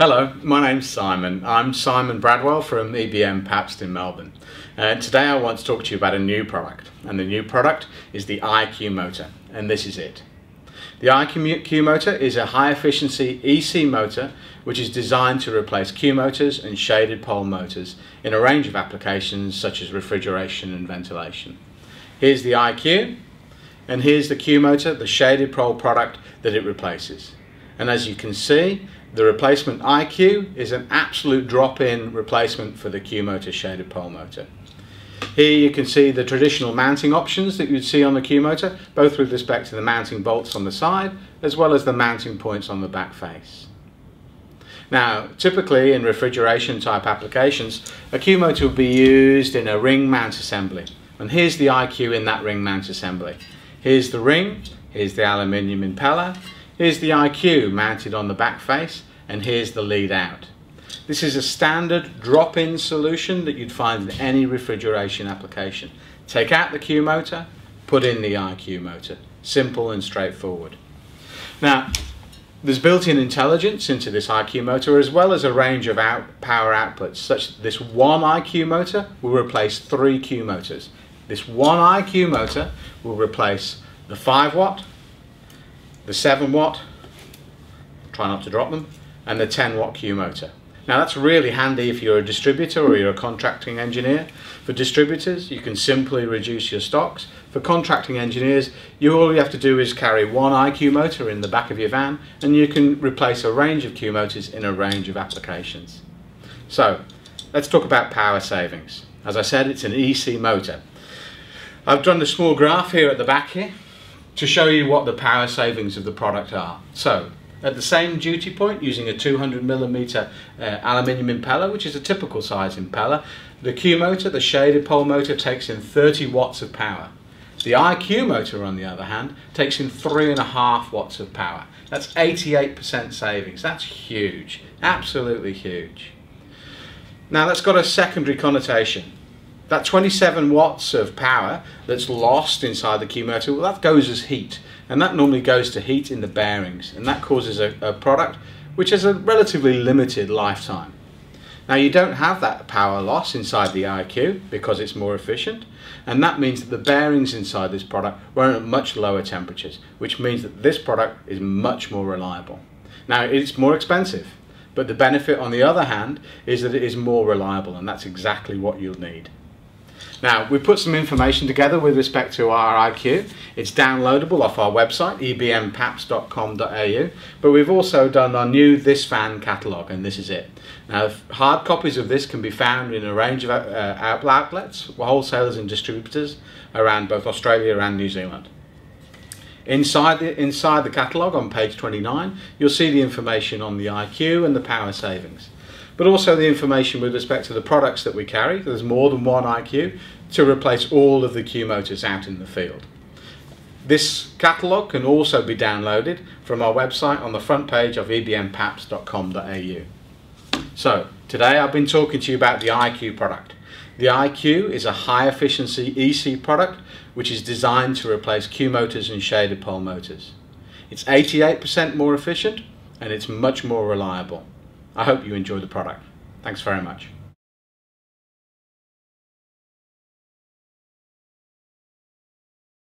Hello, my name's Simon. I'm Simon Bradwell from EBM Papst in Melbourne. Uh, today I want to talk to you about a new product and the new product is the IQ motor and this is it. The IQ motor is a high efficiency EC motor which is designed to replace Q motors and shaded pole motors in a range of applications such as refrigeration and ventilation. Here's the IQ and here's the Q motor, the shaded pole product that it replaces. And as you can see the replacement IQ is an absolute drop-in replacement for the Q motor shaded pole motor. Here you can see the traditional mounting options that you'd see on the Q motor, both with respect to the mounting bolts on the side, as well as the mounting points on the back face. Now, typically in refrigeration type applications, a Q motor would be used in a ring mount assembly. And here's the IQ in that ring mount assembly. Here's the ring, here's the aluminium impeller, Here's the IQ mounted on the back face and here's the lead out. This is a standard drop-in solution that you'd find in any refrigeration application. Take out the Q motor, put in the IQ motor. Simple and straightforward. Now, there's built-in intelligence into this IQ motor as well as a range of out power outputs such that this one IQ motor will replace three Q motors. This one IQ motor will replace the 5 watt, the 7 watt, try not to drop them, and the 10 watt Q motor. Now that's really handy if you're a distributor or you're a contracting engineer. For distributors, you can simply reduce your stocks. For contracting engineers, you all you have to do is carry one IQ motor in the back of your van and you can replace a range of Q motors in a range of applications. So, let's talk about power savings. As I said, it's an EC motor. I've done a small graph here at the back here to show you what the power savings of the product are. So, at the same duty point, using a 200 millimeter uh, aluminium impeller, which is a typical size impeller, the Q motor, the shaded pole motor, takes in 30 watts of power. The IQ motor, on the other hand, takes in three and a half watts of power. That's 88% savings. That's huge, absolutely huge. Now that's got a secondary connotation. That 27 watts of power that's lost inside the Q motor, well, that goes as heat. And that normally goes to heat in the bearings. And that causes a, a product which has a relatively limited lifetime. Now you don't have that power loss inside the IQ because it's more efficient and that means that the bearings inside this product run at much lower temperatures which means that this product is much more reliable. Now it's more expensive but the benefit on the other hand is that it is more reliable and that's exactly what you'll need. Now, we've put some information together with respect to our IQ. It's downloadable off our website, ebmpapst.com.au, but we've also done our new This Fan catalogue, and this is it. Now, hard copies of this can be found in a range of uh, outlets, wholesalers and distributors around both Australia and New Zealand. Inside the, inside the catalogue on page 29, you'll see the information on the IQ and the power savings but also the information with respect to the products that we carry. There's more than one IQ to replace all of the Q motors out in the field. This catalogue can also be downloaded from our website on the front page of ebmpapst.com.au. So, today I've been talking to you about the IQ product. The IQ is a high efficiency EC product which is designed to replace Q motors and shaded pole motors. It's 88% more efficient and it's much more reliable. I hope you enjoy the product. Thanks very much.